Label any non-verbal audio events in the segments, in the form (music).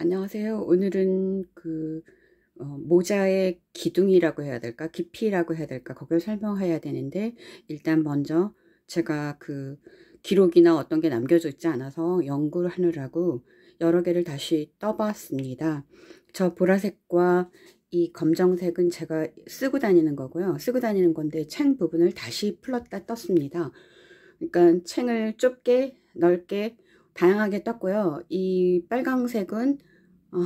안녕하세요. 오늘은 그 어, 모자의 기둥이라고 해야 될까 깊이라고 해야 될까 그걸 설명해야 되는데 일단 먼저 제가 그 기록이나 어떤 게 남겨져 있지 않아서 연구를 하느라고 여러 개를 다시 떠봤습니다. 저 보라색과 이 검정색은 제가 쓰고 다니는 거고요. 쓰고 다니는 건데 챙 부분을 다시 풀었다 떴습니다. 그러니까 챙을 좁게 넓게 다양하게 떴고요. 이 빨강색은 어,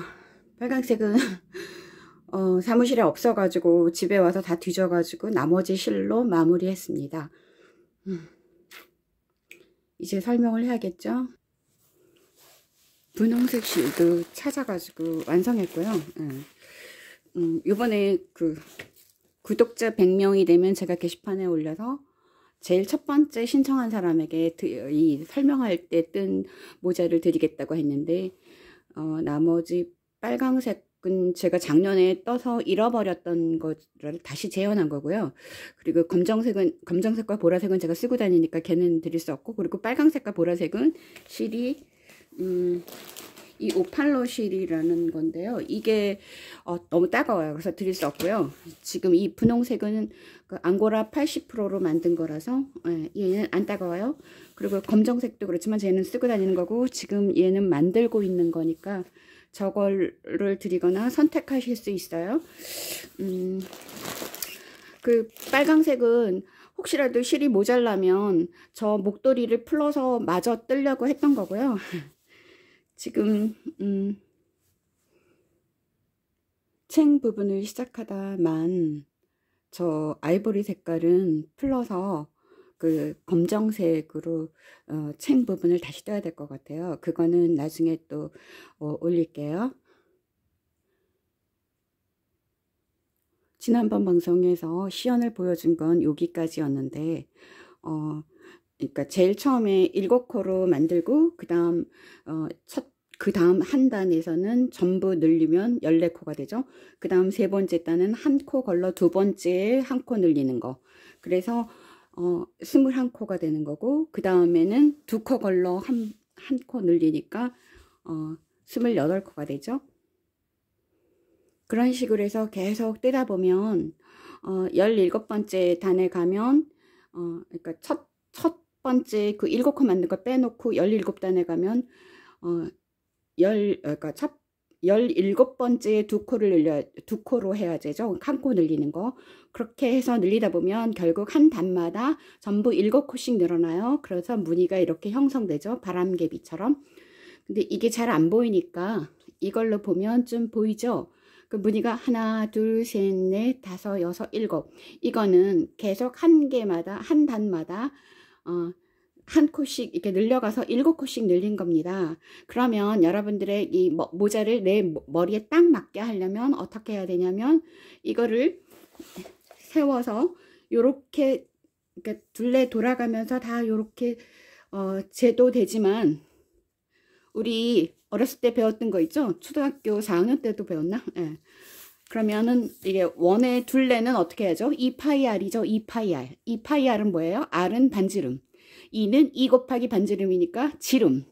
빨강색은 (laughs) 어, 사무실에 없어가지고 집에 와서 다 뒤져가지고 나머지 실로 마무리했습니다. 음. 이제 설명을 해야겠죠? 분홍색 실도 찾아가지고 완성했고요. 음, 음, 이번에 그 구독자 100명이 되면 제가 게시판에 올려서 제일 첫 번째 신청한 사람에게 이 설명할 때 뜬 모자를 드리겠다고 했는데 어, 나머지 빨강색은 제가 작년에 떠서 잃어버렸던 거를 다시 재현한 거고요. 그리고 검정색은 검정색과 보라색은 제가 쓰고 다니니까 걔는 드릴 수 없고 그리고 빨강색과 보라색은 실이 음, 이 오팔로 실이라는 건데요. 이게 어, 너무 따가워요. 그래서 드릴 수 없고요. 지금 이 분홍색은 그 앙고라 80%로 만든 거라서 예, 얘는 안 따가워요. 그리고 검정색도 그렇지만 쟤는 쓰고 다니는 거고 지금 얘는 만들고 있는 거니까 저거를 드리거나 선택하실 수 있어요. 음, 그 빨강색은 혹시라도 실이 모자라면 저 목도리를 풀어서 마저 뜨려고 했던 거고요. 지금 음, 챙 부분을 시작하다만 저 아이보리 색깔은 풀러서 그 검정색으로 어, 챙 부분을 다시 떠야 될 것 같아요. 그거는 나중에 또 어, 올릴게요. 지난번 방송에서 시연을 보여준 건 여기까지였는데 어, 그러니까 제일 처음에 일곱 코로 만들고 그 다음 어, 첫 그 다음 한 단에서는 전부 늘리면 14코가 되죠. 그 다음 세 번째 단은 한 코 걸러 두 번째에 한 코 늘리는 거. 그래서 어, 21코가 되는 거고 그 다음에는 두 코 걸러 한 한 코 늘리니까 어, 28코가 되죠. 그런 식으로 해서 계속 뜨다 보면 어, 17번째 단에 가면 어, 그러니까 첫, 첫 번째 그 7코 만든 거 빼놓고 17단에 가면 어, 열, 그러니까 첫 17번째 두 코를 늘려, 두 코로 해야 되죠. 한 코 늘리는 거. 그렇게 해서 늘리다 보면 결국 한 단마다 전부 7코씩 늘어나요. 그래서 무늬가 이렇게 형성되죠. 바람개비처럼. 근데 이게 잘 안 보이니까 이걸로 보면 좀 보이죠? 그 무늬가 하나, 둘, 셋, 넷, 다섯, 여섯, 일곱. 이거는 계속 한 개마다, 한 단마다, 어, 한 코씩 이렇게 늘려가서 일곱 코씩 늘린 겁니다. 그러면 여러분들의 이 모자를 내 머리에 딱 맞게 하려면 어떻게 해야 되냐면 이거를 세워서 요렇게 그러니까 둘레 돌아가면서 다 요렇게 어, 제도 되지만 우리 어렸을 때 배웠던 거 있죠? 초등학교 4학년 때도 배웠나? 예. 그러면은 이게 원의 둘레는 어떻게 하죠? 2파이 R이죠. 2파이 R. 2파이 R은 뭐예요? R은 반지름. 2는 2 곱하기 반지름이니까 지름.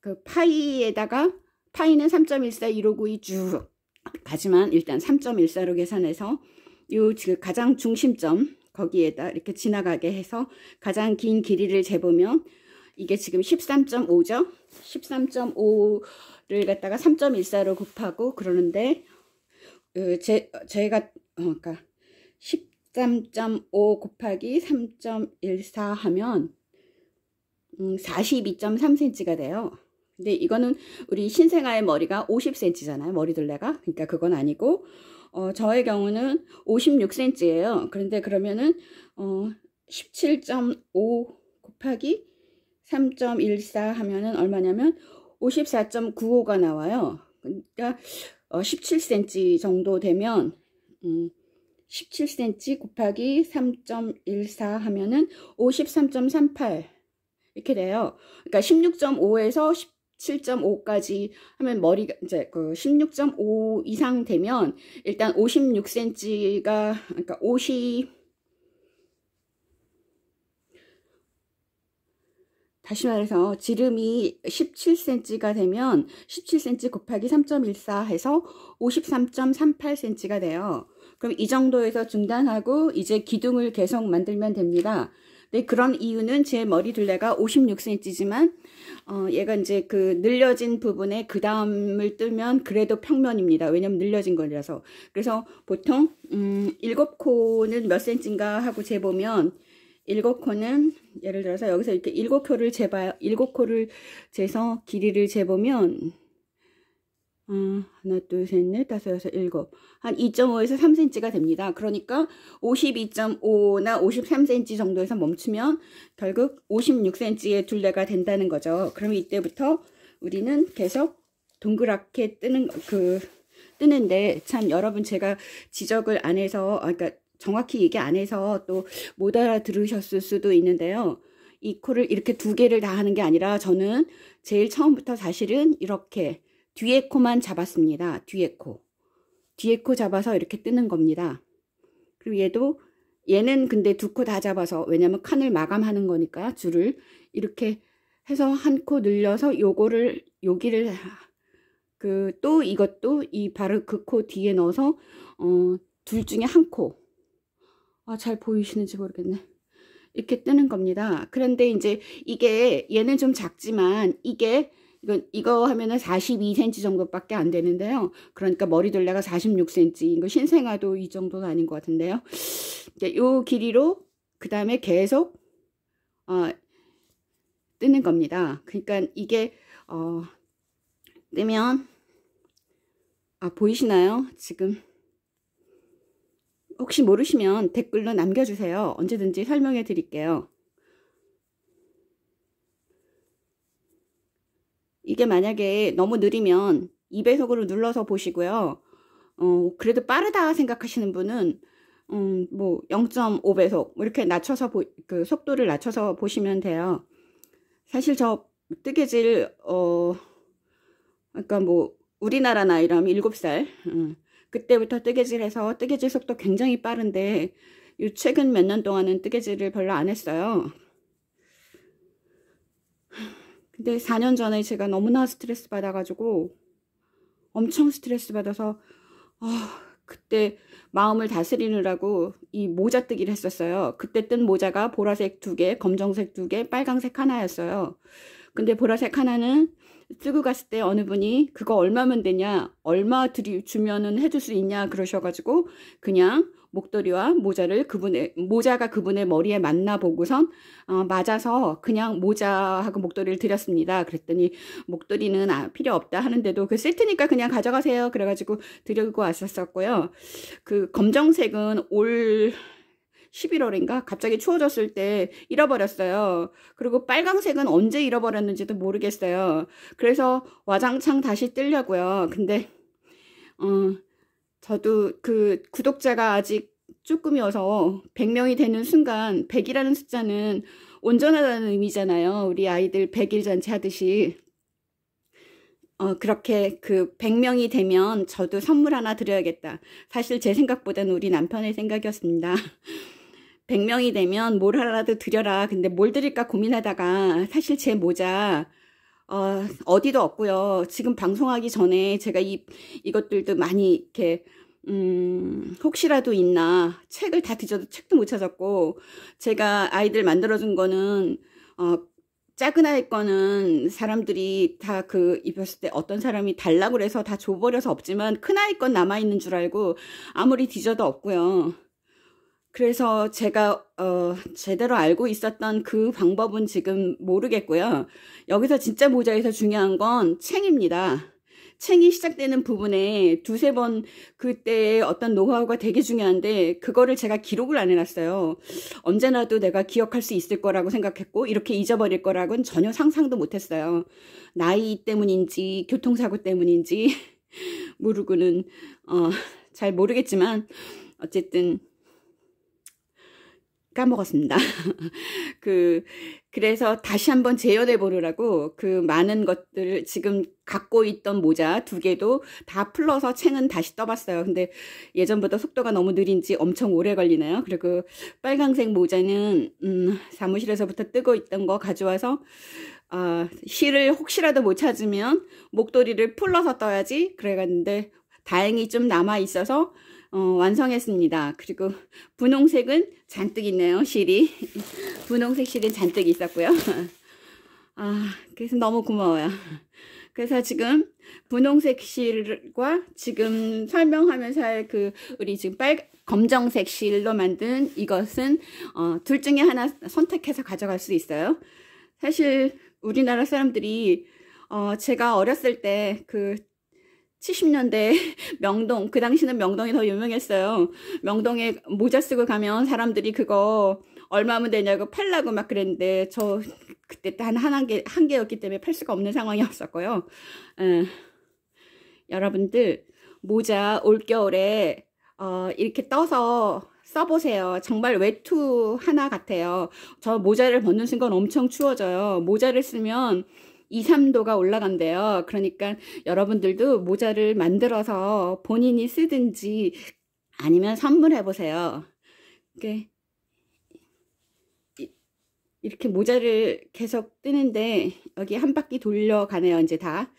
그 파이에다가 파이는 3.14 159이 쭉 가지만 일단 3.14로 계산해서 요 지금 가장 중심점 거기에다 이렇게 지나가게 해서 가장 긴 길이를 재보면 이게 지금 13.5죠. 13.5를 갖다가 3.14로 곱하고 그러는데 그 제, 제가 어, 그러니까 13.5 곱하기 3.14 하면 음, 42.3cm가 돼요. 근데 이거는 우리 신생아의 머리가 50cm잖아요. 머리둘레가. 그러니까 그건 아니고 어, 저의 경우는 56cm예요. 그런데 그러면은 어, 17.5 곱하기 3.14 하면은 얼마냐면 54.95가 나와요. 그러니까 어, 17cm 정도 되면 음, 17cm 곱하기 3.14 하면은 53.38 이렇게 돼요. 그러니까 16.5에서 17.5까지 하면 머리가 이제 그 16.5 이상 되면 일단 56cm가 그러니까 50 다시 말해서 지름이 17cm가 되면 17cm 곱하기 3.14 해서 53.38cm가 돼요. 그럼 이 정도에서 중단하고 이제 기둥을 계속 만들면 됩니다. 네, 그런 이유는 제 머리 둘레가 56cm지만 어, 얘가 이제 그 늘려진 부분에 그 다음을 뜨면 그래도 평면입니다. 왜냐면 늘려진 거라서. 그래서 보통 음, 7코는 몇 cm인가 하고 재보면 일곱 코는 예를 들어서 여기서 이렇게 일곱 코를 재봐요. 일곱 코를 재서 길이를 재보면 어, 하나, 둘, 셋, 넷, 다섯, 여섯, 일곱 한 2.5에서 3cm가 됩니다. 그러니까 52.5나 53cm 정도에서 멈추면 결국 56cm의 둘레가 된다는 거죠. 그럼 이때부터 우리는 계속 동그랗게 뜨는 그 뜨는데 참 여러분 제가 지적을 안 해서 아, 그러니까 정확히 얘기 안 해서 또 못 알아들으셨을 수도 있는데요. 이 코를 이렇게 두 개를 다 하는 게 아니라 저는 제일 처음부터 사실은 이렇게 뒤에 코만 잡았습니다. 뒤에 코. 뒤에 코 잡아서 이렇게 뜨는 겁니다. 그리고 얘도 얘는 근데 두 코 다 잡아서 왜냐면 칸을 마감하는 거니까 줄을 이렇게 해서 한 코 늘려서 요거를 여기를 그 또 이것도 이 바로 그 코 뒤에 넣어서 어, 둘 중에 한 코. 아, 잘 보이시는지 모르겠네. 이렇게 뜨는 겁니다. 그런데 이제 이게 얘는 좀 작지만 이게 이거, 이거 하면은 42cm 정도밖에 안 되는데요. 그러니까 머리둘레가 46cm. 이거 신생아도 이 정도는 아닌 것 같은데요. 이 길이로 그 다음에 계속 어, 뜨는 겁니다. 그러니까 이게 어, 뜨면 아 보이시나요? 지금 혹시 모르시면 댓글로 남겨주세요. 언제든지 설명해 드릴게요. 이게 만약에 너무 느리면 2배속으로 눌러서 보시고요. 어, 그래도 빠르다 생각하시는 분은 음, 뭐 0.5배속 뭐 이렇게 낮춰서 보, 그 속도를 낮춰서 보시면 돼요. 사실 저 뜨개질 어 그러니까 뭐 우리나라 나이라면 7살 음, 그때부터 뜨개질해서 뜨개질 속도 굉장히 빠른데 최근 몇 년 동안은 뜨개질을 별로 안 했어요. 근데 4년 전에 제가 너무나 스트레스 받아가지고 엄청 스트레스 받아서 아 그때 마음을 다스리느라고 이 모자 뜨기를 했었어요. 그때 뜬 모자가 보라색 두 개, 검정색 두 개, 빨강색 하나였어요. 근데 보라색 하나는 쓰고 갔을 때 어느 분이 그거 얼마면 되냐 얼마 들이 주면은 해줄 수 있냐 그러셔가지고 그냥 목도리와 모자를 그분의 모자가 그분의 머리에 맞나 보고선 어, 맞아서 그냥 모자하고 목도리를 드렸습니다. 그랬더니 목도리는 아, 필요 없다 하는데도 그 세트니까 그냥 가져가세요. 그래가지고 드리고 왔었었고요. 그 검정색은 올 11월인가 갑자기 추워졌을 때 잃어버렸어요. 그리고 빨강색은 언제 잃어버렸는지도 모르겠어요. 그래서 와장창 다시 뜨려고요. 근데 어 저도 그 구독자가 아직 조금이어서 100명이 되는 순간 100이라는 숫자는 온전하다는 의미잖아요. 우리 아이들 100일 잔치 하듯이 어, 그렇게 그 100명이 되면 저도 선물 하나 드려야겠다. 사실 제 생각보다는 우리 남편의 생각이었습니다. (laughs) 100명이 되면 뭘 하나라도 드려라. 근데 뭘 드릴까 고민하다가 사실 제 모자 어, 어디도 없고요. 지금 방송하기 전에 제가 이 이것들도 많이 이렇게 음, 혹시라도 있나 책을 다 뒤져도 책도 못 찾았고 제가 아이들 만들어준 거는 어, 작은 아이 거는 사람들이 다 그 입었을 때 어떤 사람이 달라고 그래서 다 줘버려서 없지만 큰 아이 건 남아있는 줄 알고 아무리 뒤져도 없고요. 그래서 제가 어, 제대로 알고 있었던 그 방법은 지금 모르겠고요. 여기서 진짜 모자에서 중요한 건 챙입니다. 챙이 시작되는 부분에 두세 번 그때의 어떤 노하우가 되게 중요한데 그거를 제가 기록을 안 해놨어요. 언제나도 내가 기억할 수 있을 거라고 생각했고 이렇게 잊어버릴 거라고는 전혀 상상도 못했어요. 나이 때문인지 교통사고 때문인지 (laughs) 모르고는 어, 잘 모르겠지만 어쨌든 까먹었습니다. (laughs) 그 그래서 다시 한번 재현해 보느라고 그 많은 것들을 지금 갖고 있던 모자 두 개도 다 풀러서 챙은 다시 떠봤어요. 근데 예전보다 속도가 너무 느린지 엄청 오래 걸리네요. 그리고 빨강색 모자는 음, 사무실에서부터 뜨고 있던 거 가져와서 아, 실을 혹시라도 못 찾으면 목도리를 풀러서 떠야지 그래갔는데 다행히 좀 남아 있어서 어, 완성했습니다. 그리고 분홍색은 잔뜩 있네요. 실이 (laughs) 분홍색 실은 잔뜩 있었고요. (laughs) 아 그래서 너무 고마워요. 그래서 지금 분홍색 실과 지금 설명하면서 할 그 우리 지금 빨 검정색 실로 만든 이것은 어, 둘 중에 하나 선택해서 가져갈 수 있어요. 사실 우리나라 사람들이 어, 제가 어렸을 때 그 70년대 (laughs) 명동 그 당시는 명동이 더 유명했어요. 명동에 모자 쓰고 가면 사람들이 그거 얼마면 되냐고 팔라고 막 그랬는데 저 그때 단한 개, 한 개였기 때문에 팔 수가 없는 상황이었었고요. 에, 여러분들 모자 올겨울에 어, 이렇게 떠서 써보세요. 정말 외투 하나 같아요. 저 모자를 벗는 순간 엄청 추워져요. 모자를 쓰면 2, 3도가 올라간대요. 그러니까 여러분들도 모자를 만들어서 본인이 쓰든지 아니면 선물해 보세요. 이렇게 모자를 계속 뜨는데 여기 한 바퀴 돌려가네요. 이제 다.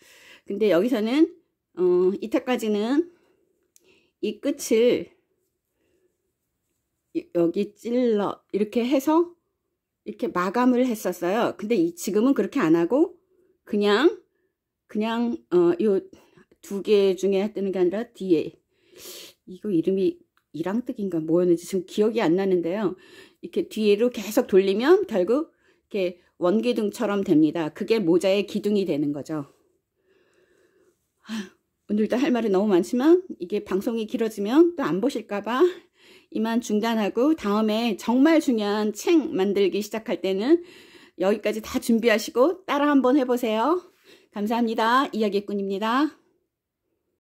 근데 여기서는 어, 이때까지는 이 끝을 여기 찔러 이렇게 해서 이렇게 마감을 했었어요. 근데 이, 지금은 그렇게 안 하고 그냥 그냥 어요 두 개 중에 뜨는 게 아니라 뒤에 이거 이름이 이랑뜨기인가 뭐였는지 지금 기억이 안 나는데요. 이렇게 뒤로 계속 돌리면 결국 이렇게 원기둥처럼 됩니다. 그게 모자의 기둥이 되는 거죠. 오늘도 할 말이 너무 많지만 이게 방송이 길어지면 또 안 보실까봐 이만 중단하고 다음에 정말 중요한 책 만들기 시작할 때는 여기까지 다 준비하시고 따라 한번 해보세요. 감사합니다. 이야기꾼입니다.